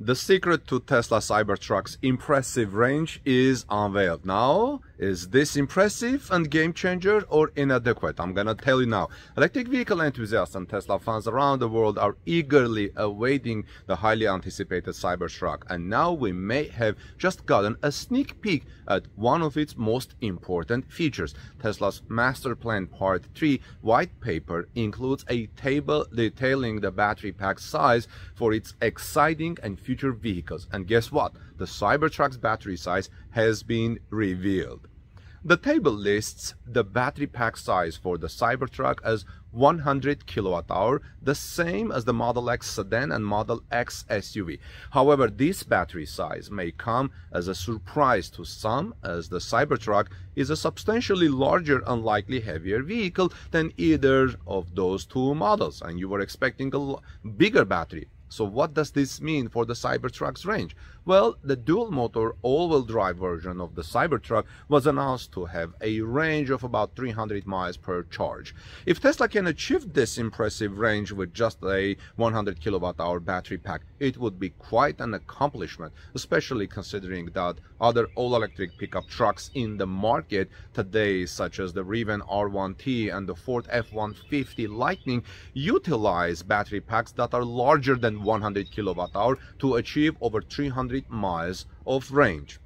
The secret to Tesla Cybertruck's impressive range is unveiled. Now, is this impressive and game changer or inadequate? I'm gonna tell you now. Electric vehicle enthusiasts and Tesla fans around the world are eagerly awaiting the highly anticipated Cybertruck, and now we may have just gotten a sneak peek at one of its most important features. Tesla's Master Plan Part 3 white paper includes a table detailing the battery pack size for its exciting and future vehicles. And guess what? The Cybertruck's battery size has been revealed. The table lists the battery pack size for the Cybertruck as 100 kilowatt hour, the same as the Model S sedan and Model X SUV. However, this battery size may come as a surprise to some as the Cybertruck is a substantially larger and likely heavier vehicle than either of those two models and you were expecting a bigger battery. So what does this mean for the Cybertruck's range? Well, the dual-motor all-wheel drive version of the Cybertruck was announced to have a range of about 300 miles per charge. If Tesla can achieve this impressive range with just a 100 kilowatt-hour battery pack, it would be quite an accomplishment, especially considering that other all-electric pickup trucks in the market today, such as the Rivian R1T and the Ford F-150 Lightning, utilize battery packs that are larger than 100 kilowatt-hour to achieve over 300 miles of range.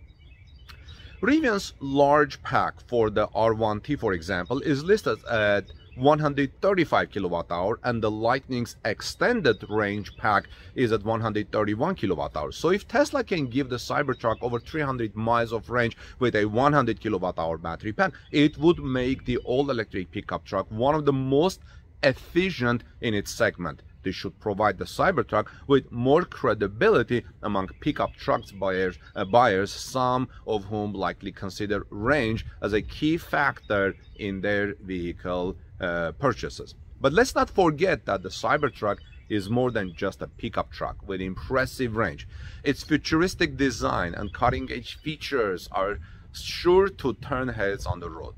Rivian's large pack for the R1T, for example, is listed at 135 kilowatt hour and the Lightning's extended range pack is at 131 kilowatt hour. So if Tesla can give the Cybertruck over 300 miles of range with a 100 kilowatt hour battery pack, it would make the all-electric pickup truck one of the most efficient in its segment. This should provide the Cybertruck with more credibility among pickup trucks buyers, uh, buyers, some of whom likely consider range as a key factor in their vehicle uh, purchases. But let's not forget that the Cybertruck is more than just a pickup truck with impressive range. Its futuristic design and cutting-edge features are sure to turn heads on the road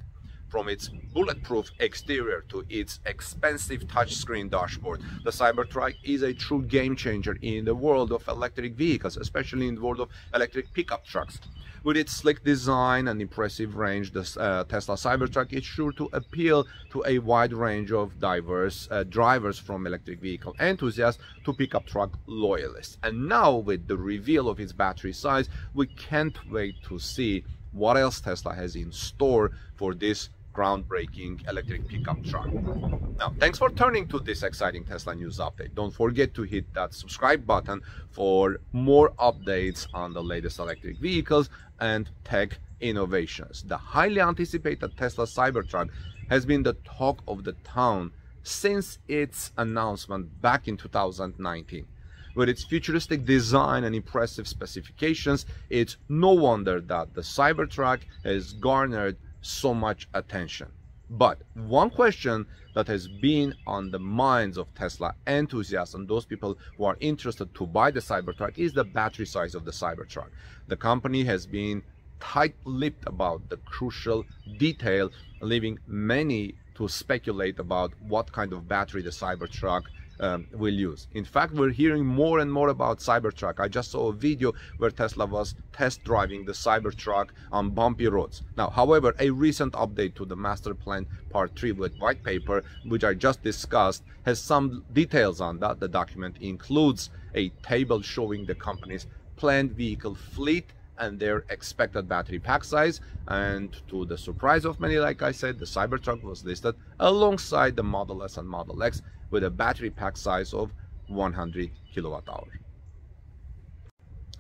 from its bulletproof exterior to its expensive touchscreen dashboard. The Cybertruck is a true game changer in the world of electric vehicles, especially in the world of electric pickup trucks. With its slick design and impressive range, the uh, Tesla Cybertruck is sure to appeal to a wide range of diverse uh, drivers from electric vehicle enthusiasts to pickup truck loyalists. And now with the reveal of its battery size, we can't wait to see what else Tesla has in store for this groundbreaking electric pickup truck. Now, thanks for turning to this exciting Tesla news update. Don't forget to hit that subscribe button for more updates on the latest electric vehicles and tech innovations. The highly anticipated Tesla Cybertruck has been the talk of the town since its announcement back in 2019. With its futuristic design and impressive specifications, it's no wonder that the Cybertruck has garnered so much attention. But one question that has been on the minds of Tesla enthusiasts and those people who are interested to buy the Cybertruck is the battery size of the Cybertruck. The company has been tight-lipped about the crucial detail, leaving many to speculate about what kind of battery the Cybertruck um, will use. In fact, we're hearing more and more about Cybertruck. I just saw a video where Tesla was test driving the Cybertruck on bumpy roads. Now, however, a recent update to the master plan part 3 with white paper, which I just discussed, has some details on that. The document includes a table showing the company's planned vehicle fleet and their expected battery pack size. And to the surprise of many, like I said, the Cybertruck was listed alongside the Model S and Model X with a battery pack size of 100 kilowatt hours.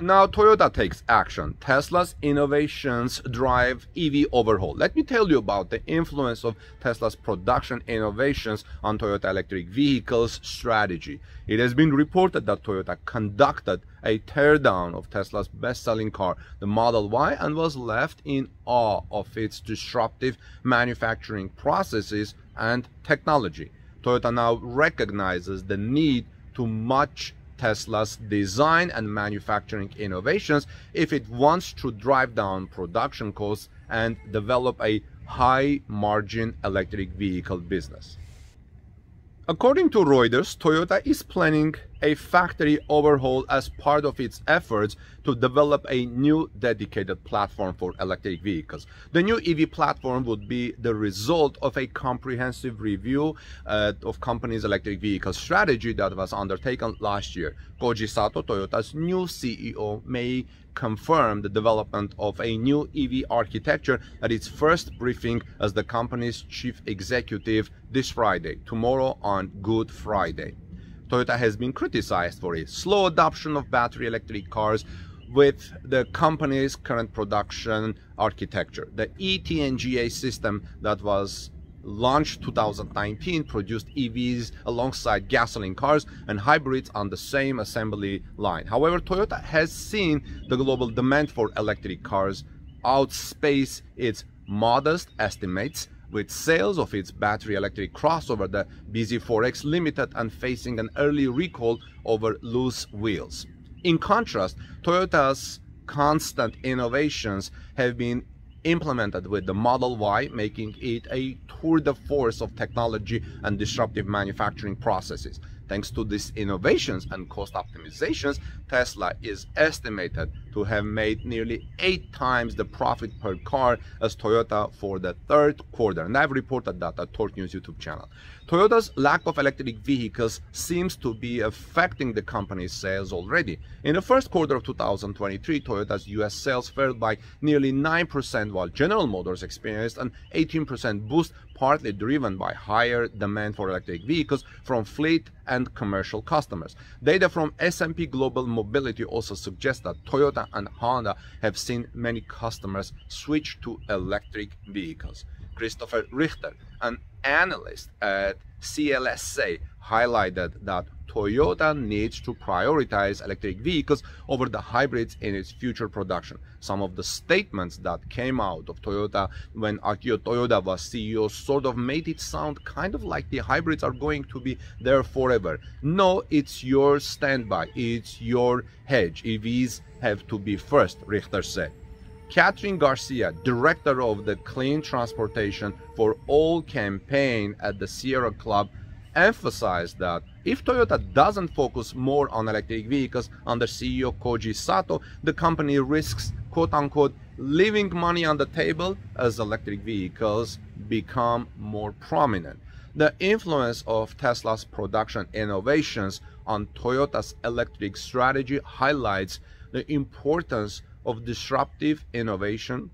Now Toyota takes action. Tesla's innovations drive EV overhaul. Let me tell you about the influence of Tesla's production innovations on Toyota electric vehicles strategy. It has been reported that Toyota conducted a teardown of Tesla's best-selling car, the Model Y, and was left in awe of its disruptive manufacturing processes and technology. Toyota now recognizes the need to match Tesla's design and manufacturing innovations if it wants to drive down production costs and develop a high margin electric vehicle business. According to Reuters, Toyota is planning a factory overhaul as part of its efforts to develop a new dedicated platform for electric vehicles. The new EV platform would be the result of a comprehensive review uh, of company's electric vehicle strategy that was undertaken last year. Koji Sato, Toyota's new CEO, may confirm the development of a new EV architecture at its first briefing as the company's chief executive this Friday, tomorrow on Good Friday. Toyota has been criticized for its slow adoption of battery electric cars with the company's current production architecture. The e-TNGA system that was launched 2019 produced EVs alongside gasoline cars and hybrids on the same assembly line. However, Toyota has seen the global demand for electric cars outspace its modest estimates with sales of its battery electric crossover, the bZ4X Limited, and facing an early recall over loose wheels. In contrast, Toyota's constant innovations have been implemented with the Model Y, making it a tour de force of technology and disruptive manufacturing processes. Thanks to these innovations and cost optimizations, Tesla is estimated to have made nearly eight times the profit per car as Toyota for the third quarter. And I've reported that at Torque News YouTube channel. Toyota's lack of electric vehicles seems to be affecting the company's sales already. In the first quarter of 2023, Toyota's US sales fell by nearly 9%, while General Motors experienced an 18% boost, partly driven by higher demand for electric vehicles from fleet and commercial customers. Data from S&P Global Mobility also suggests that Toyota and Honda have seen many customers switch to electric vehicles. Christopher Richter, an analyst at CLSA, highlighted that Toyota needs to prioritize electric vehicles over the hybrids in its future production. Some of the statements that came out of Toyota when Akio Toyoda was CEO sort of made it sound kind of like the hybrids are going to be there forever. No, it's your standby, it's your hedge. EVs have to be first, Richter said. Catherine Garcia, director of the Clean Transportation for All campaign at the Sierra Club, emphasized that if Toyota doesn't focus more on electric vehicles under CEO Koji Sato, the company risks quote unquote leaving money on the table as electric vehicles become more prominent. The influence of Tesla's production innovations on Toyota's electric strategy highlights the importance of disruptive innovation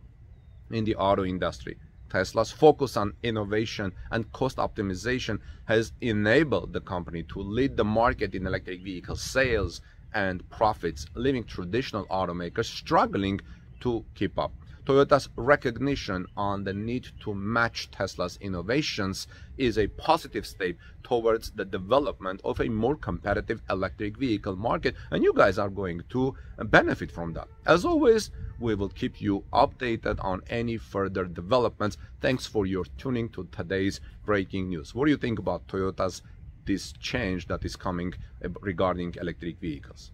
in the auto industry. Tesla's focus on innovation and cost optimization has enabled the company to lead the market in electric vehicle sales and profits, leaving traditional automakers struggling to keep up. Toyota's recognition on the need to match Tesla's innovations is a positive step towards the development of a more competitive electric vehicle market, and you guys are going to benefit from that. As always, we will keep you updated on any further developments. Thanks for your tuning to today's breaking news. What do you think about Toyota's this change that is coming eh, regarding electric vehicles?